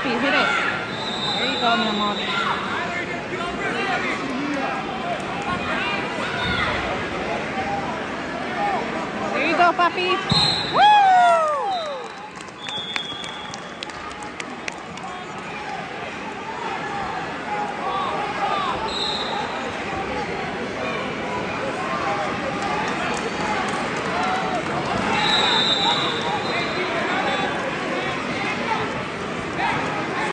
Moppy, hit it. There you go, Mia Moppy. There you go, Poppy. Woo!